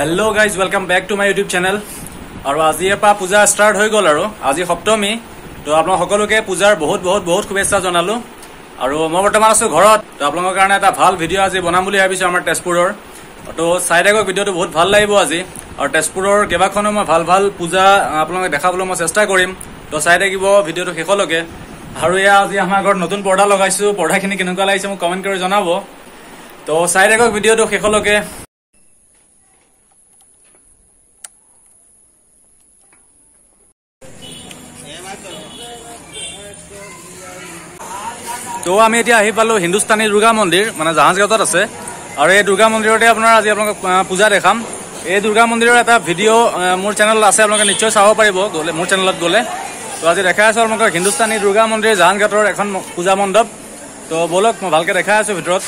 Hello' guys welcome back to my YouTube channel আৰু আজিৰ পৰা পূজা ষ্টাৰ্ট হৈ গ'ল আৰু। আজি সপ্তমী। তো আপোনালোক সকলোকে পূজাৰ বহুত বহুত বহুত শুভেচ্ছা জনালোঁ। আৰু মই বৰ্তমান আছোঁ ঘৰত। তো আপোনালোকৰ কাৰণে এটা ভাল ভিডিঅ' আজি বনাম বুলি ভাবিছোঁ আমাৰ তেজপুৰৰ। তো চাই থাকক ভিডিঅ'টো বহুত ভাল লাগিব আজি। আৰু তেজপুৰৰ কেইবাখনো মই ভাল ভাল পূজা আপোনালোকে দেখাবলৈ মই চেষ্টা কৰিম। তো চাই থাকিব ভিডিঅ'টো শেষলৈকে। আৰু এয়া আজি আমাৰ ঘৰত নতুন পৰ্দা লগাইছোঁ। পৰ্দাখিনি কেনেকুৱা লাগিছে মোক কমেণ্ট কৰি জনাব। তো চাই থাকক ভিডিঅ'টো শেষলৈকে। তো আমি এতিয়া আহি পালোঁ হিন্দুস্তানী দুৰ্গা মন্দিৰ মানে জাহাজঘাটত আছে। আৰু এই দুৰ্গা মন্দিৰতে আপোনাৰ আজি আপোনালোকক পূজা দেখাম। এই দুৰ্গা মন্দিৰৰ এটা ভিডিঅ' মোৰ চেনেলত আছে আপোনালোকে নিশ্চয় চাব পাৰিব গ'লে মোৰ চেনেলত গ'লে। তো আজি দেখাই আছোঁ আপোনালোকক হিন্দুস্তানী দুৰ্গা মন্দিৰ জাহাজঘাটৰ এখন পূজা মণ্ডপ। তো ব'লক মই ভালকৈ দেখাই আছোঁ ভিতৰত।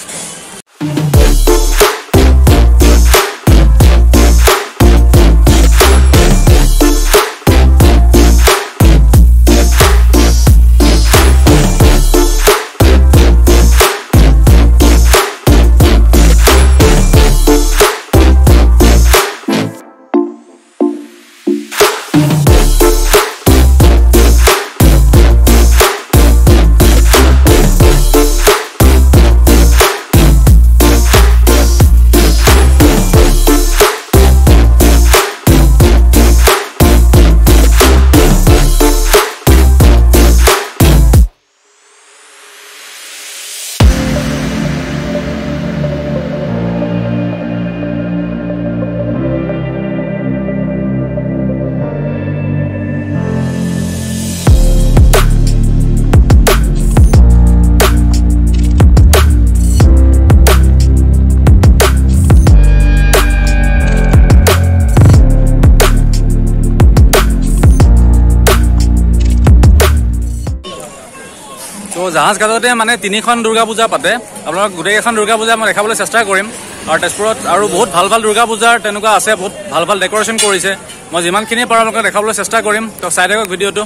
তো জাহাজঘাটতে মানে তিনিখন দুৰ্গা পূজা পাতে। আপোনালোক গোটেইকেইখন দুৰ্গা পূজা মই দেখাবলৈ চেষ্টা কৰিম। আৰু তেজপুৰত আৰু বহুত ভাল ভাল দুৰ্গা পূজাৰ তেনেকুৱা আছে বহুত ভাল ভাল ডেক'ৰেশ্যন কৰিছে। মই যিমানখিনি পাৰোঁ আপোনালোকক দেখাবলৈ চেষ্টা কৰিম। তো চাই থাকক ভিডিঅ'টো।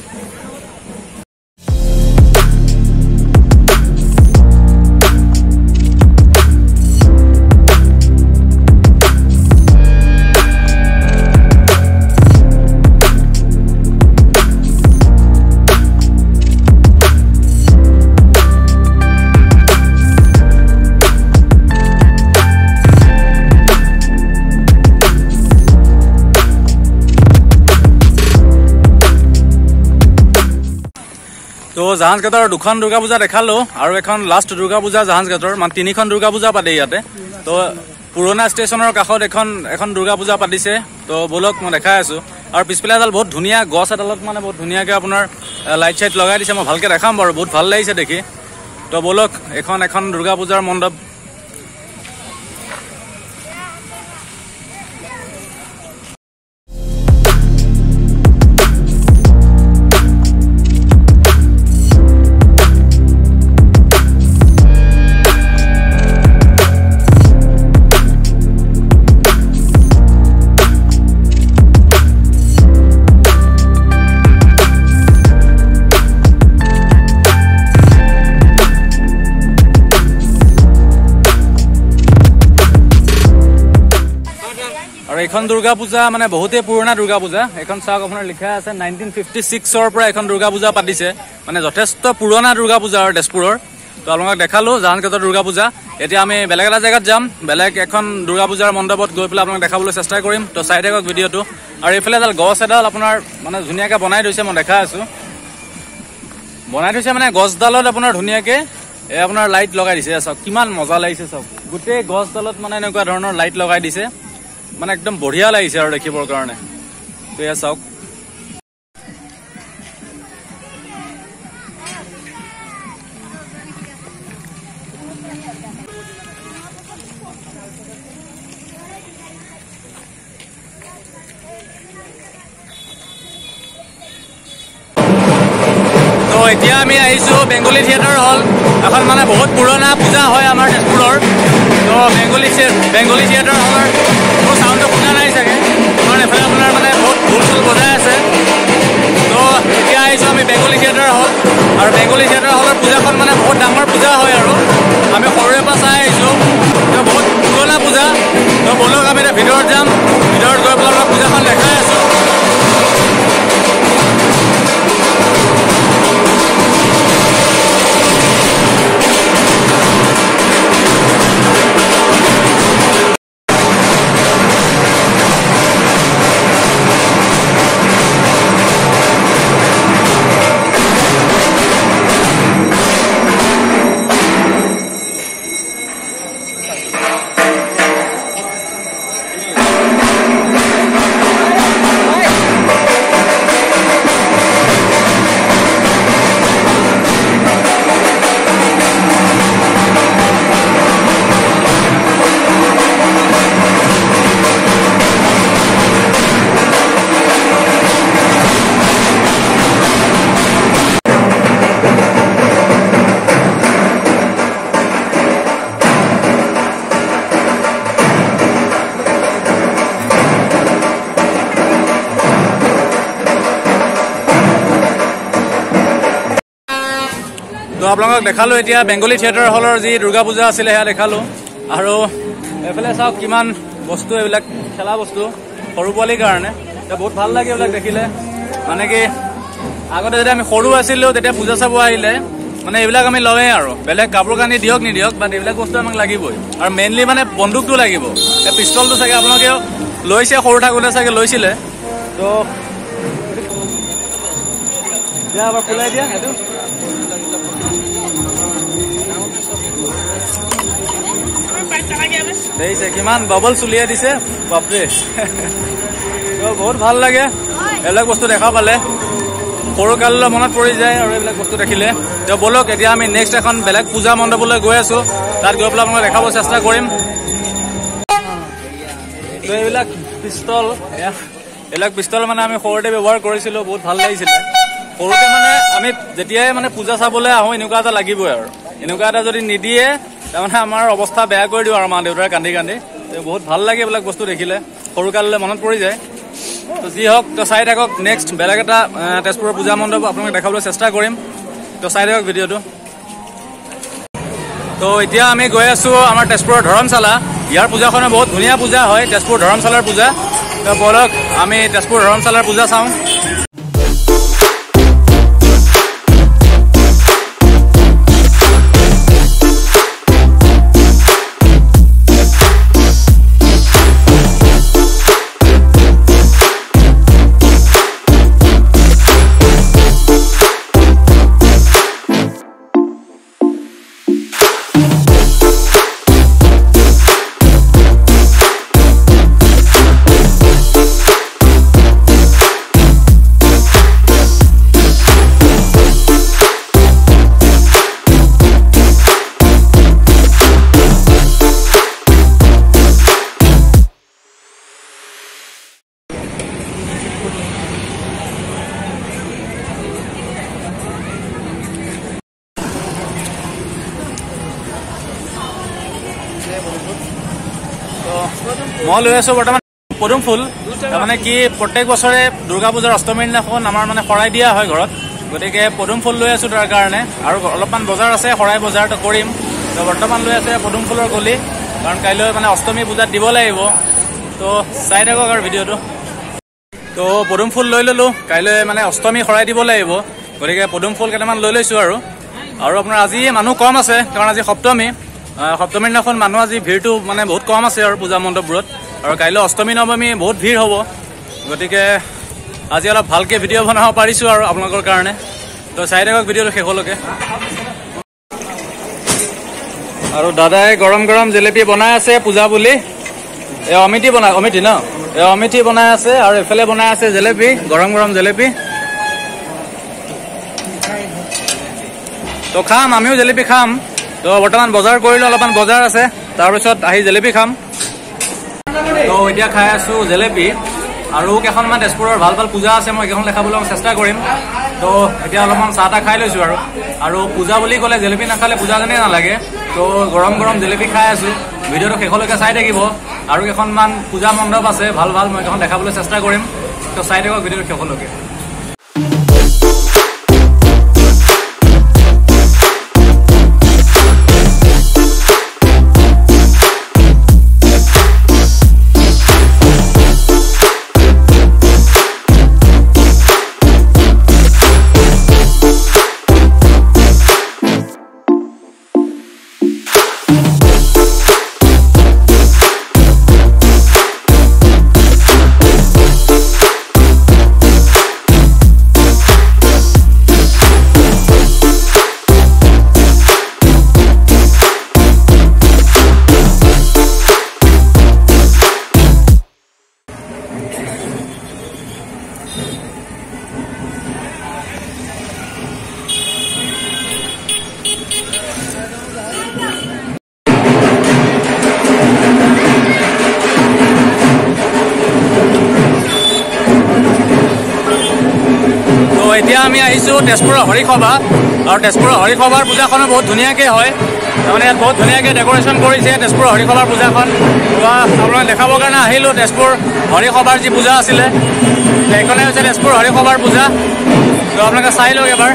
জাহাজঘাটৰ দুখন দুৰ্গা পূজা দেখালোঁ আৰু এখন লাষ্ট দুৰ্গা পূজা জাহাজঘাটৰ মানে তিনিখন দুৰ্গা পূজা পাতে ইয়াতে। তো পুৰণা ষ্টেচনৰ কাষত এখন এখন দুৰ্গা পূজা পাতিছে। তো ব'লক মই দেখাই আছোঁ। আৰু পিছফালে এডাল বহুত ধুনীয়া গছ এডালত মানে বহুত ধুনীয়াকৈ আপোনাৰ লাইট চাইট লগাই দিছে। মই ভালকৈ দেখাম বাৰু বহুত ভাল লাগিছে দেখি। তো ব'লক এখন এখন দুৰ্গা পূজাৰ মণ্ডপ এইখন দুৰ্গা পূজা মানে বহুতেই পুৰণা দুৰ্গা পূজা। এইখন চাওক আপোনাৰ লিখা আছে নাইনটিন ফিফটি ছিক্সৰ পৰা এখন দুৰ্গা পূজা পাতিছে। মানে যথেষ্ট পুৰণা দুৰ্গা পূজা আৰু তেজপুৰৰ। তো আপোনালোকক দেখালোঁ জাহানগেটৰ দুৰ্গা পূজা। এতিয়া আমি বেলেগ এটা জেগাত যাম। বেলেগ এখন দুৰ্গা পূজাৰ মণ্ডপত গৈ পেলাই আপোনাক দেখাবলৈ চেষ্টা কৰিম। তো চাই থাকক ভিডিঅ'টো। আৰু এইফালে এডাল গছ এডাল আপোনাৰ মানে ধুনীয়াকৈ বনাই থৈছে মই দেখাই আছোঁ। বনাই থৈছে মানে গছডালত আপোনাৰ ধুনীয়াকৈ এই আপোনাৰ লাইট লগাই দিছে। চাওক কিমান মজা লাগিছে চাওক। গোটেই গছডালত মানে এনেকুৱা ধৰণৰ লাইট লগাই দিছে। মানে একদম বঢ়িয়া লাগিছে আৰু দেখিবৰ কাৰণে। এয়া চাওক। এতিয়া আমি আহিছোঁ বেংগলী থিয়েটাৰ হল। এখন মানে বহুত পুৰণা পূজা হয় আমাৰ তেজপুৰৰ তো বেংগলী বেংগলী থিয়েটাৰ হলৰ আমি বেংগলী থিয়েটাৰ হল আৰু বেংগলী থিয়েটাৰ হলৰ পূজাখন মানে বহুত ডাঙৰ পূজা হয় আৰু। আমি সৰুৰে পৰা চাই আহিছোঁ। তো বহুত পুৰণা পূজা। তো ব'লক আমি এতিয়া ভিতৰত যাম। ভিতৰত গৈ পেলাই অলপ পূজাখন দেখাই আছোঁ। আপোনালোকক দেখালোঁ এতিয়া বেংগলী থিয়েটাৰ হলৰ যি দুৰ্গা পূজা আছিলে সেয়া দেখালোঁ। আৰু এইফালে চাওক কিমান বস্তু এইবিলাক খেলা বস্তু সৰু পোৱালিৰ কাৰণে। বহুত ভাল লাগে এইবিলাক দেখিলে। মানে কি আগতে যেতিয়া আমি সৰু আছিলোঁ তেতিয়া পূজা চাব আহিলে মানে এইবিলাক আমি লওঁৱেই আৰু। বেলেগ কাপোৰ কানি দিয়ক নিদিয়ক বাট এইবিলাক বস্তু আমাক লাগিবই। আৰু মেইনলি মানে বন্দুকটো লাগিব। এই পিষ্টলটো চাগে আপোনালোকেও লৈছে সৰু থাকোঁতে চাগে লৈছিলে। তো দিয়া দিয়া সেইটো। দেখিছে কিমান বাবল চুলিয়াই দিছে বাপৰে। বহুত ভাল লাগে। এইবিলাক বস্তু দেখা পালে। সৰু কাললৈ মনত পৰি যায় আৰু এইবিলাক বস্তু দেখিলে। তো ব'লক এতিয়া আমি নেক্সট এখন বেলেগ পূজা মণ্ডপলৈ গৈ আছোঁ। তাত গৈ পেলাই আপোনাক দেখাব চেষ্টা কৰিম। এইবিলাক পিষ্টল এইবিলাক পিষ্টল মানে আমি সৰুতে ব্যৱহাৰ কৰিছিলোঁ বহুত ভাল লাগিছিলে। সৰুতে মানে আমি যেতিয়াই মানে পূজা চাবলৈ আহোঁ এনেকুৱা এটা লাগিবই আৰু। এনেকুৱা এটা যদি নিদিয়ে তাৰমানে আমাৰ অৱস্থা বেয়া কৰি দিওঁ আৰু মা দেউতাই কান্দি কান্দি। বহুত ভাল লাগে এইবিলাক বস্তু দেখিলে। সৰু কাললৈ মনত পৰি যায়। তো যি হওক তো চাই থাকক নেক্সট বেলেগ এটা তেজপুৰৰ পূজা মণ্ডপ আপোনাক দেখাবলৈ চেষ্টা কৰিম। তো চাই থাকক ভিডিঅ'টো। তো এতিয়া আমি গৈ আছোঁ আমাৰ তেজপুৰৰ ধৰমশালা। ইয়াৰ পূজাখনো বহুত ধুনীয়া পূজা হয় তেজপুৰ ধৰমশালাৰ পূজা। তো বলক আমি তেজপুৰ ধৰমশালাৰ পূজা চাওঁ। মই লৈ আছোঁ বৰ্তমান পদুম ফুল। তাৰমানে কি প্ৰত্যেক বছৰে দুৰ্গা পূজাৰ অষ্টমীৰ দিনাখন আমাৰ মানে শৰাই দিয়া হয় ঘৰত। গতিকে পদুম ফুল লৈ আছোঁ তাৰ কাৰণে। আৰু অলপমান বজাৰ আছে শৰাই বজাৰটো কৰিম। তো বৰ্তমান লৈ আছে পদুম ফুলৰ কলি কাৰণ কাইলৈ মানে অষ্টমী পূজাত দিব লাগিব। তো চাই থাকক আৰু ভিডিঅ'টো। তো পদুম ফুল লৈ ল'লোঁ। কাইলৈ মানে অষ্টমী শৰাই দিব লাগিব। গতিকে পদুম ফুল কেইটামান লৈ লৈছোঁ আৰু। আৰু আপোনাৰ আজি মানুহ কম আছে কাৰণ আজি সপ্তমী। সপ্তমীৰ দিনাখন মানুহ আজি ভিৰটো মানে বহুত কম আছে আৰু পূজা মণ্ডপবোৰত। আৰু কাইলৈ অষ্টমী নৱমী বহুত ভিৰ হ'ব। গতিকে আজি অলপ ভালকৈ ভিডিঅ' বনাব পাৰিছোঁ আৰু আপোনালোকৰ কাৰণে। তো চাই থাকক ভিডিঅ'টো শেষলৈকে। আৰু দাদাই গৰম গৰম জেলেপি বনাই আছে পূজা বুলি। এ অমিতি বনাই অমিতি ন? এ অমিতি বনাই আছে আৰু এইফালে বনাই আছে জেলেপি গৰম গৰম জেলেপি। তো খাম আমিও জেলেপি খাম। তো বৰ্তমান বজাৰ কৰিলোঁ অলপমান বজাৰ আছে। তাৰপিছত আহি জেলেপি খাম। তো এতিয়া খাই আছোঁ জেলেপি। আৰু কেইখনমান তেজপুৰৰ ভাল ভাল পূজা আছে মই কেইখন দেখাবলৈ চেষ্টা কৰিম। তো এতিয়া অলপমান চাহ তাহ খাই লৈছোঁ আৰু। আৰু পূজা বুলি ক'লে জেলেপি নাখালে পূজা যেনেই নালাগে। তো গৰম গৰম জেলেপি খাই আছোঁ। ভিডিঅ'টো শেষলৈকে চাই থাকিব। আৰু কেইখনমান পূজা মণ্ডপ আছে ভাল ভাল মই কেইখন দেখাবলৈ চেষ্টা কৰিম। তো চাই থাকক ভিডিঅ'টো শেষলৈকে। এতিয়া আমি আহিছোঁ তেজপুৰৰ হৰিসভা। আৰু তেজপুৰৰ হৰিসভাৰ পূজাখনো বহুত ধুনীয়াকৈ হয়। তাৰমানে ইয়াত বহুত ধুনীয়াকৈ ডেক'ৰেশ্যন কৰিছে তেজপুৰৰ হৰিসভাৰ পূজাখন। তো আপোনালোকে দেখাবৰ কাৰণে আহিলোঁ তেজপুৰ হৰিসভাৰ যি পূজা আছিলে। সেইখনে হৈছে তেজপুৰ হৰিসভাৰ পূজা। তো আপোনালোকে চাই লওক এবাৰ।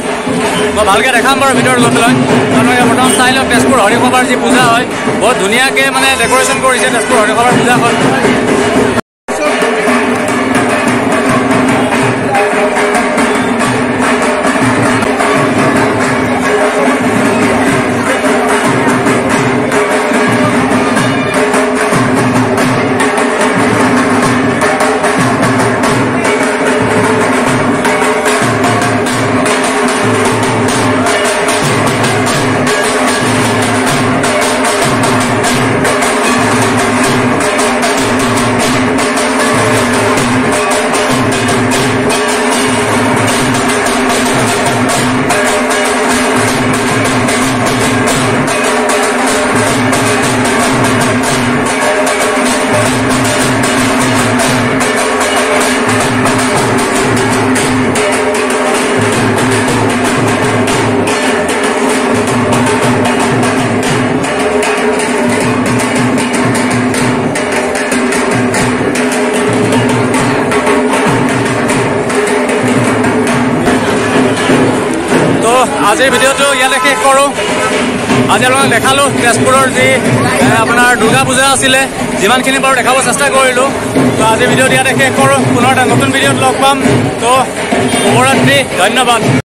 মই ভালকৈ দেখাম বাৰু ভিতৰত গৈ পেলাই। আপোনালোকে বৰ্তমান চাই লওক তেজপুৰ হৰিসভাৰ যি পূজা হয়। বহুত ধুনীয়াকৈ মানে ডেক'ৰেশ্যন কৰিছে তেজপুৰ হৰিসভাৰ পূজাখন। আজিৰ ভিডিঅ'টো ইয়াতে শেষ কৰোঁ। আজি আপোনালোকক দেখালোঁ তেজপুৰৰ যি আপোনাৰ দুৰ্গা পূজা আছিলে। যিমানখিনি বাৰু দেখাব চেষ্টা কৰিলোঁ। তো আজিৰ ভিডিঅ'টো ইয়াতে শেষ কৰোঁ। পুনৰ এটা নতুন ভিডিঅ'ত লগ পাম। তো শুভৰাত্ৰি ধন্যবাদ।